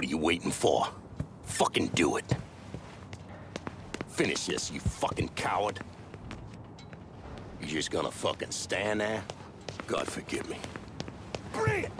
What are you waiting for? Fucking do it. Finish this, you fucking coward. You just gonna fucking stand there? God forgive me. Bring it!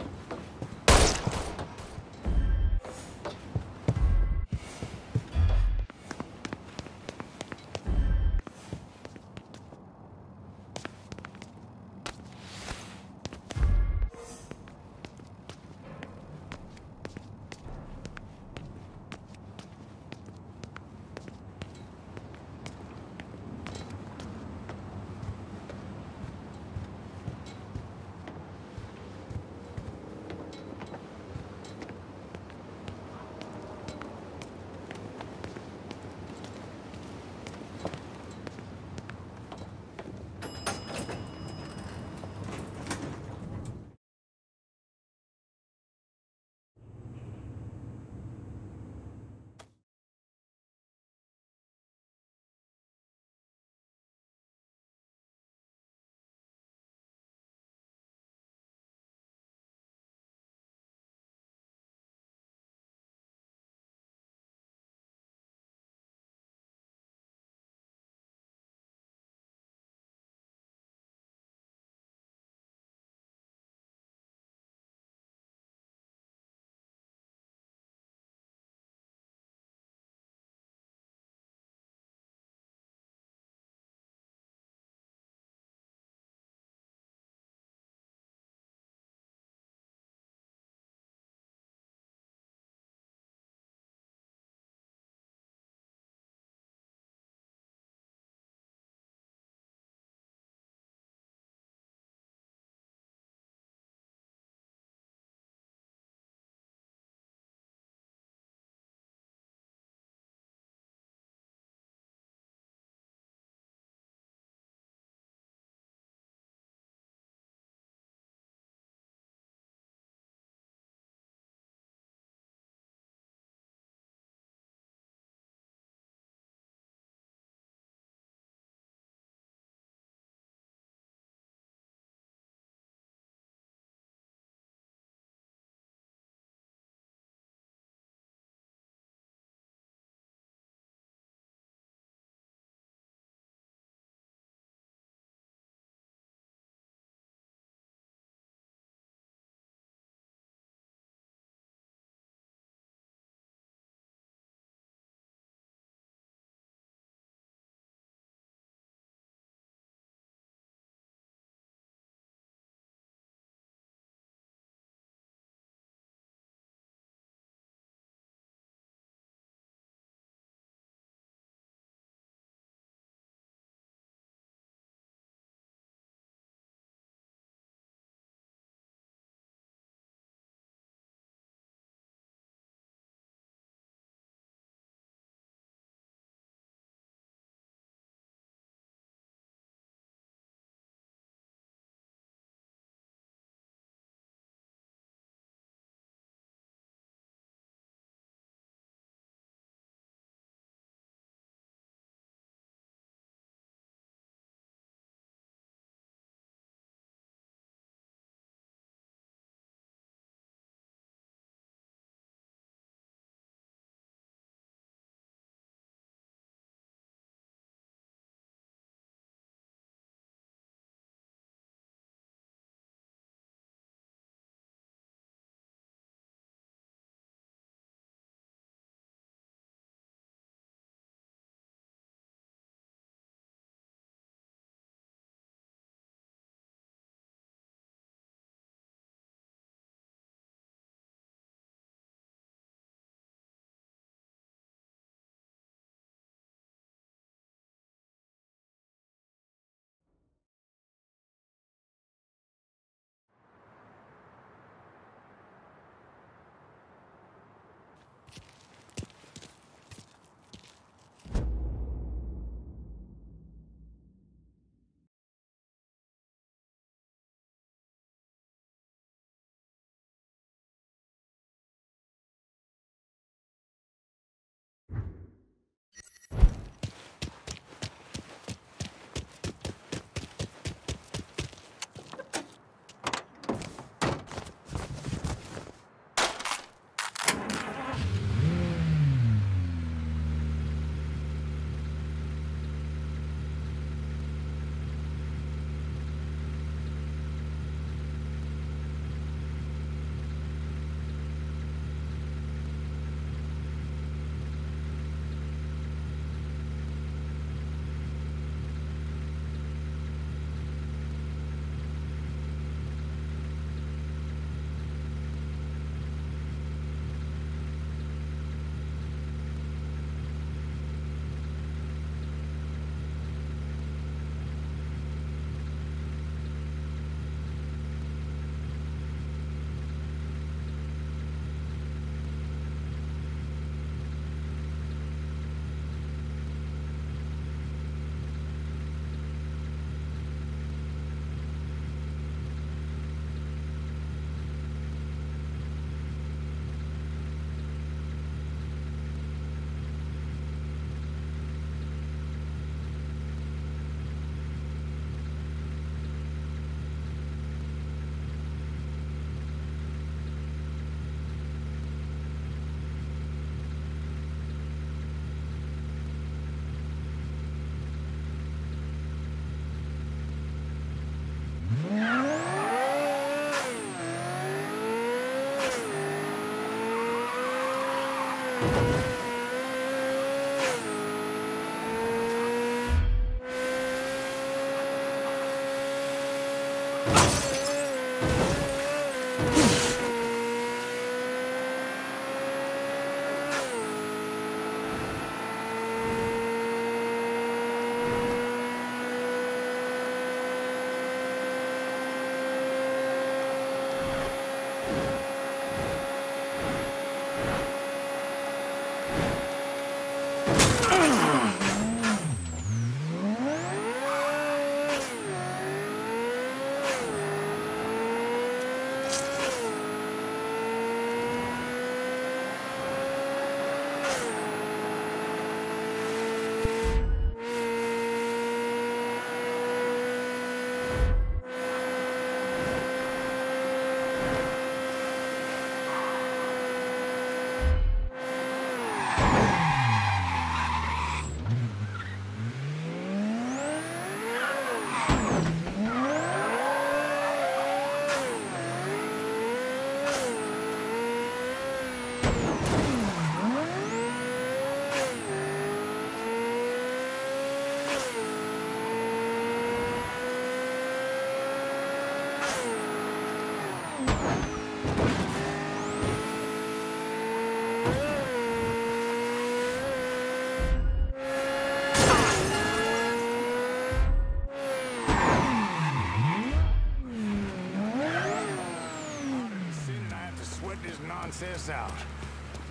Sweat this out.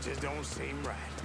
Just don't seem right.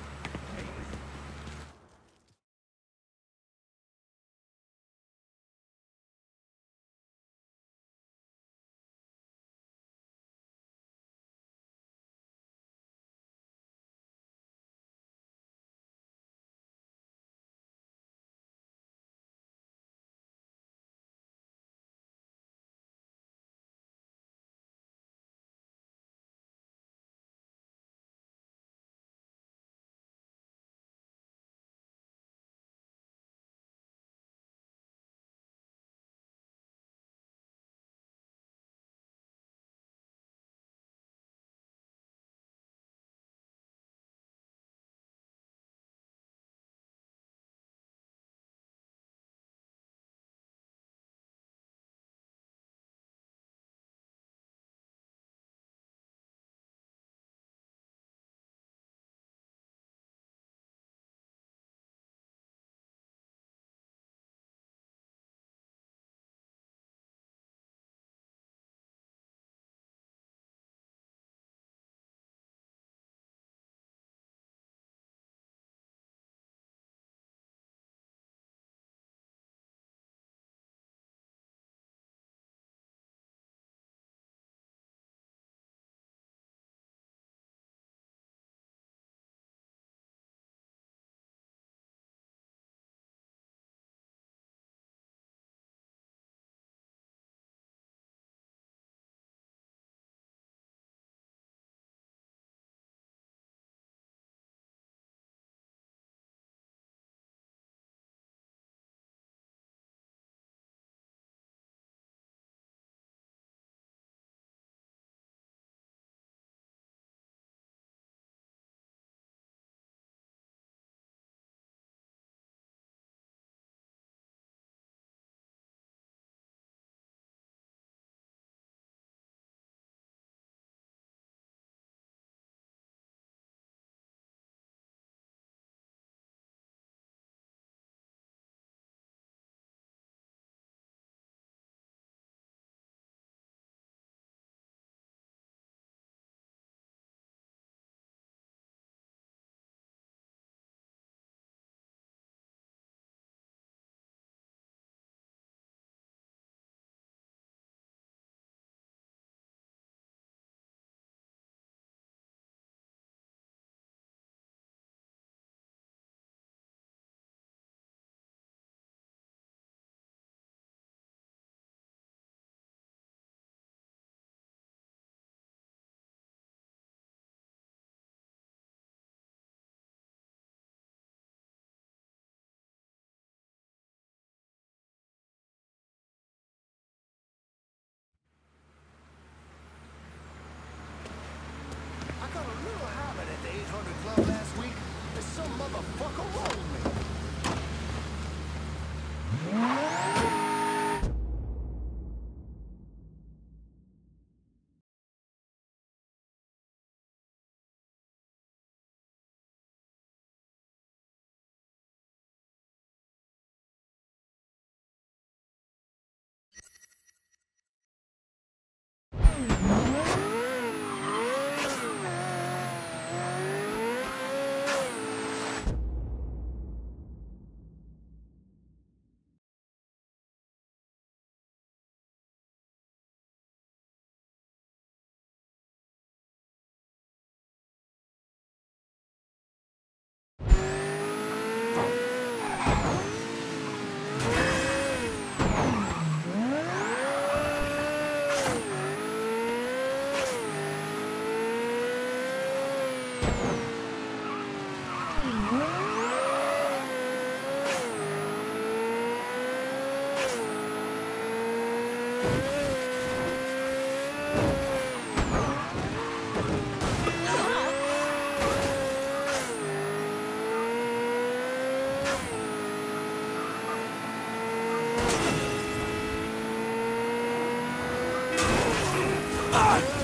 Ah!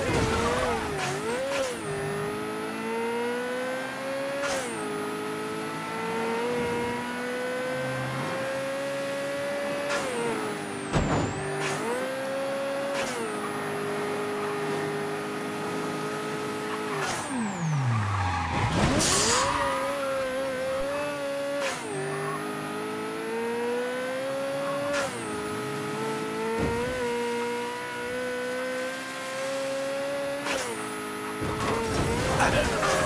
Yeah.